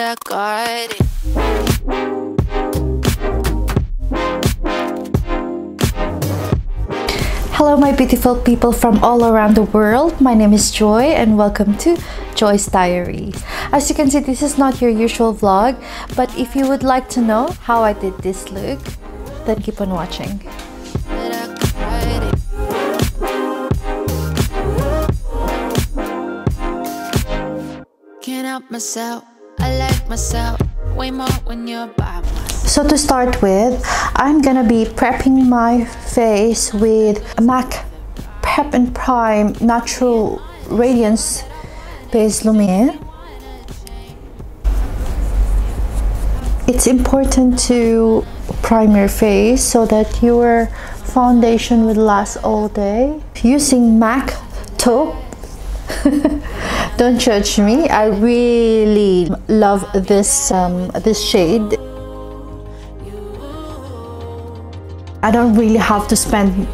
I got it. Hello, my beautiful people from all around the world. My name is Joy, and welcome to Joy Diaries. As you can see, this is not your usual vlog, but if you would like to know how I did this look, then keep on watching. That I got it. Can't help myself. I like myself way more when you're by my side. So to start with, I'm gonna be prepping my face with MAC Prep and Prime Natural Radiance Base Lumiere. It's important to prime your face so that your foundation will last all day. Using MAC Taupe don't judge me. I really love this um, this shade. I don't really have to spend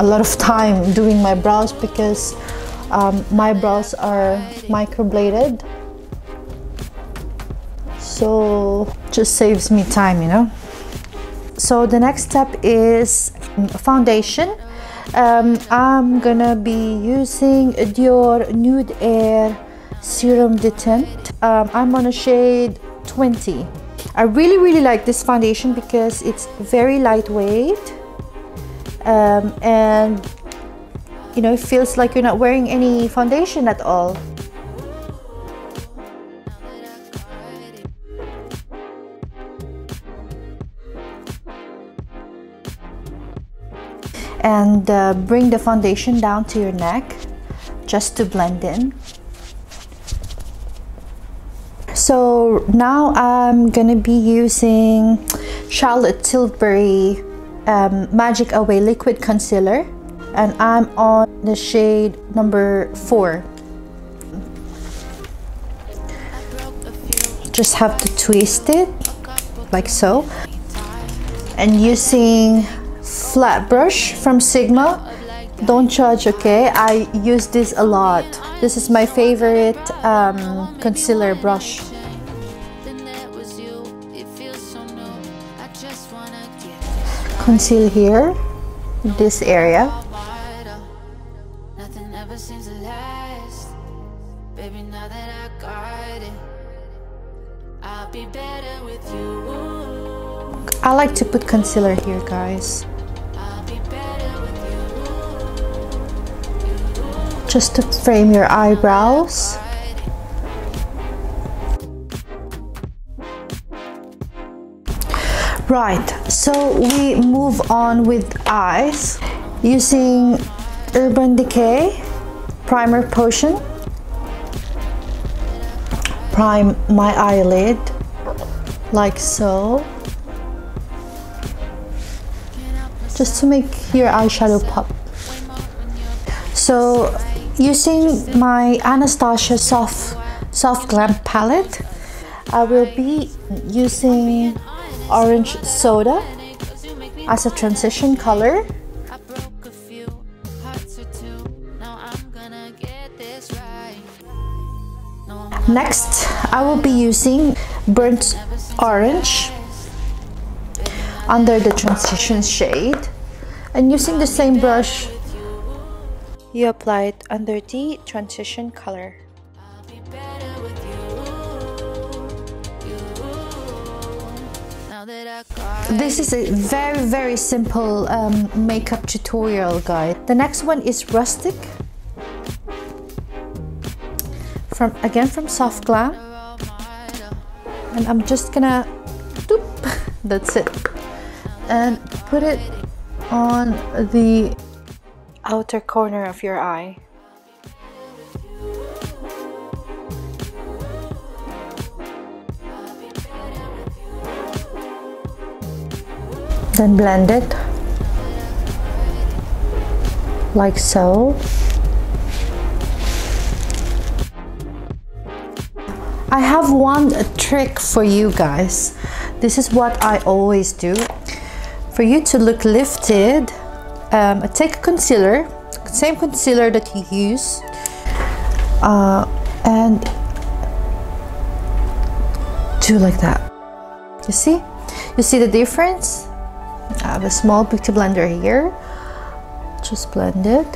a lot of time doing my brows because um, my brows are microbladed. So just saves me time, you know. So the next step is foundation. Um, I'm gonna be using Dior Nude Air Serum de Teint. Um, I'm on a shade 20. I really really like this foundation because it's very lightweight um, and you know it feels like you're not wearing any foundation at all. and uh, bring the foundation down to your neck just to blend in. So now I'm gonna be using Charlotte Tilbury um, Magic Away Liquid Concealer and I'm on the shade number four. Just have to twist it like so and using flat brush from Sigma. Don't judge, okay? I use this a lot. This is my favorite um, concealer brush. Conceal here, this area. Nothing ever seems to last. Baby, now that I got it, I'll be better with you. I like to put concealer here, guys. I'll be better with you. Just to frame your eyebrows. Right, so we move on with eyes using Urban Decay Primer Potion. Prime my eyelid like so. Just to make your eyeshadow pop. So using my Anastasia soft soft glam palette, I will be using orange soda as a transition color. Next, I will be using burnt orange under the transition shade and using the same brush you apply it under the transition color. This is a very very simple um, makeup tutorial guide. The next one is rustic. From again from Soft Glam, and I'm just gonna, doop, that's it, and put it on the outer corner of your eye. Then blend it like so. I have one trick for you guys. This is what I always do. For you to look lifted, um, take concealer, same concealer that you use, uh, and do like that. You see? You see the difference? Have a small beauty blender here. Just blend it.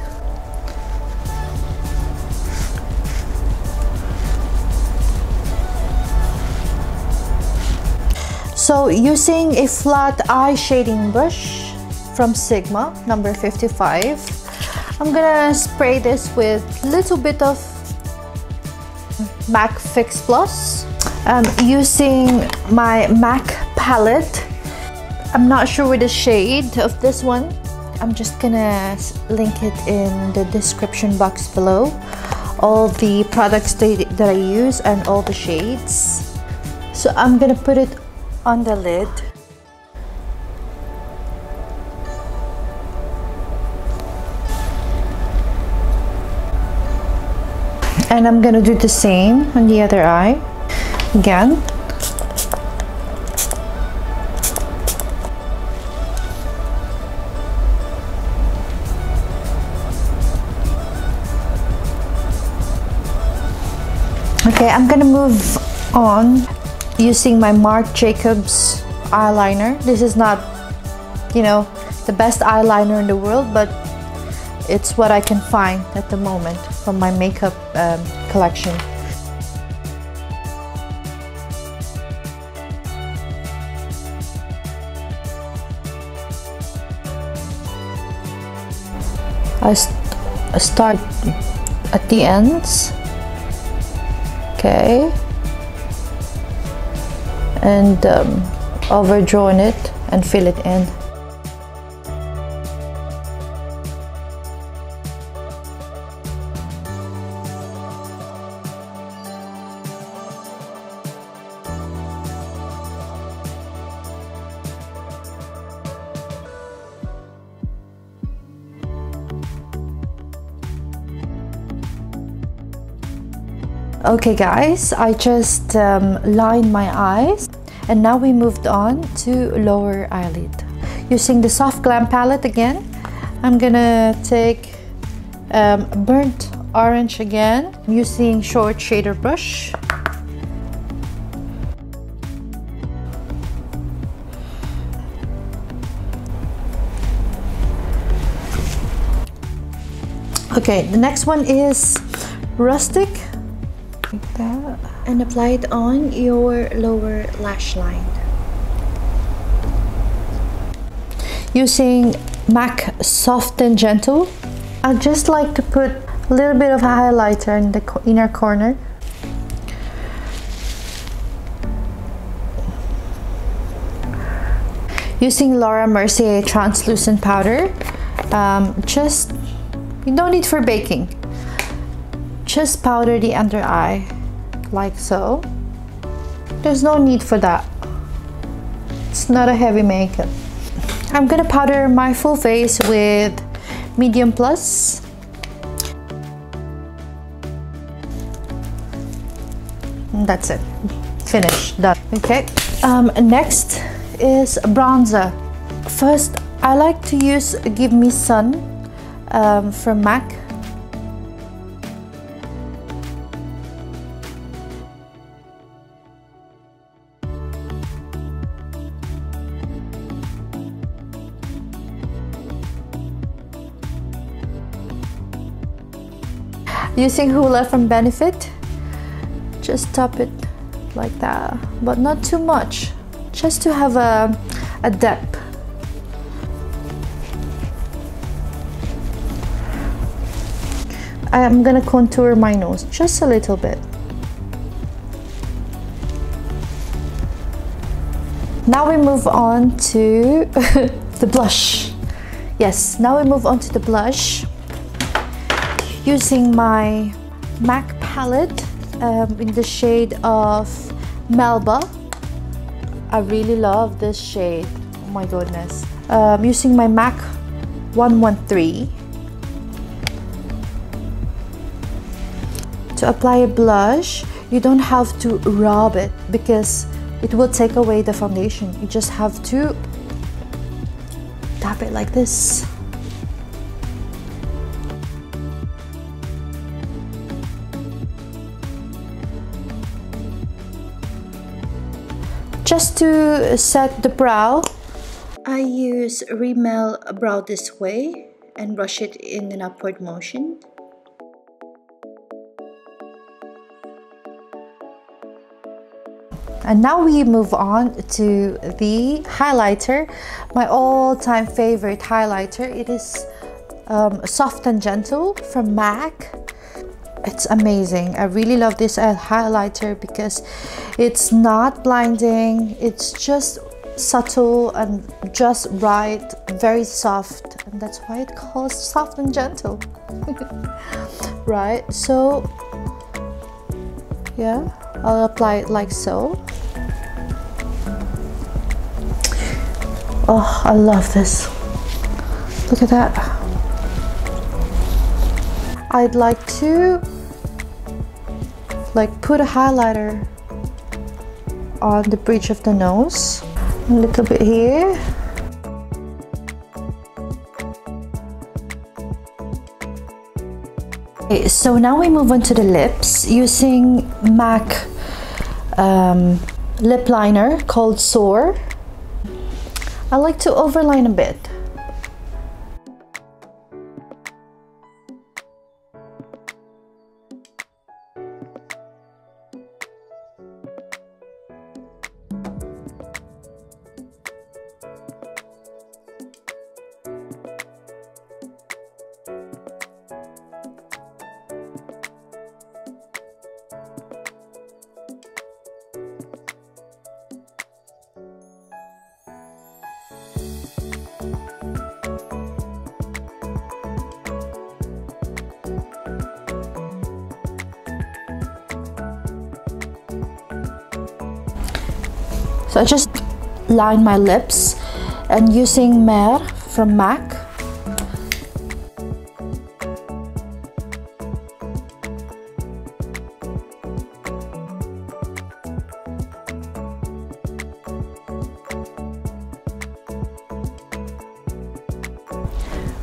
So using a flat eye shading brush from Sigma number 55, I'm gonna spray this with a little bit of MAC Fix Plus. I'm using my MAC palette. I'm not sure with the shade of this one. I'm just gonna link it in the description box below. All the products that I use and all the shades. So I'm gonna put it on the lid. And I'm gonna do the same on the other eye. Again. I'm gonna move on using my Marc Jacobs eyeliner. This is not, you know, the best eyeliner in the world, but it's what I can find at the moment from my makeup um, collection. I, st I start at the ends okay and um, overdrawn it and fill it in. Okay guys, I just um, lined my eyes and now we moved on to lower eyelid. Using the Soft Glam palette again, I'm gonna take um, burnt orange again using short shader brush. Okay, the next one is rustic and apply it on your lower lash line. Using MAC soft and gentle? I just like to put a little bit of a highlighter in the inner corner. Using Laura Mercier translucent powder um, just you don't need for baking. Just powder the under eye like so there's no need for that. It's not a heavy makeup. I'm gonna powder my full face with medium plus. And that's it. Finish, done. Okay. Um, next is bronzer. First I like to use give me sun um, from MAC using Hoola from Benefit? Just top it like that but not too much. Just to have a, a depth. I'm gonna contour my nose just a little bit. Now we move on to the blush. Yes now we move on to the blush using my MAC palette um, in the shade of Melba. I really love this shade. Oh my goodness. Um, using my MAC 113 to apply a blush you don't have to rub it because it will take away the foundation you just have to tap it like this just to set the brow, I use Rimmel Brow This Way and brush it in an upward motion. And now we move on to the highlighter, my all-time favorite highlighter. It is um, Soft and Gentle from MAC. It's amazing. I really love this uh, highlighter because it's not blinding. It's just subtle and just right, very soft. And that's why it calls soft and gentle. right, so yeah, I'll apply it like so. Oh, I love this. Look at that. I'd like to like put a highlighter on the bridge of the nose. A little bit here. Okay, so now we move on to the lips using MAC um, lip liner called Soar. I like to overline a bit. So I just line my lips and using Mehr from MAC.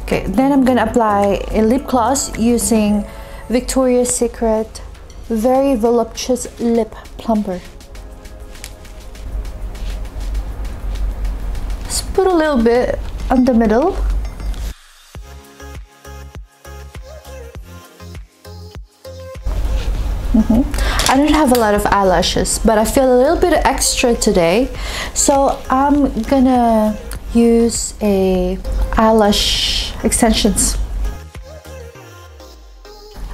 Okay, then I'm gonna apply a lip gloss using Victoria's Secret Very Voluptuous Lip Plumper. Put a little bit on the middle. Mm -hmm. I don't have a lot of eyelashes, but I feel a little bit extra today. So I'm gonna use a eyelash extensions.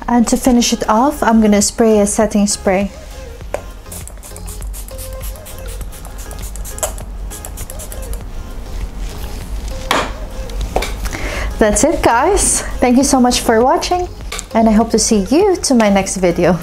And to finish it off, I'm gonna spray a setting spray. That's it guys. Thank you so much for watching and I hope to see you to my next video.